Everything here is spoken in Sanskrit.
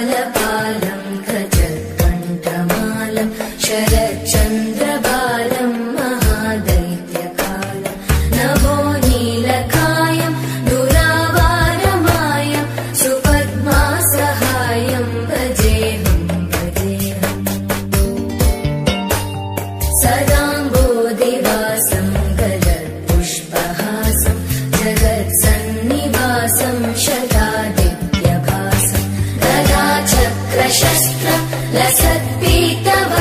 Hola. शस्त्र लसद्भीतव।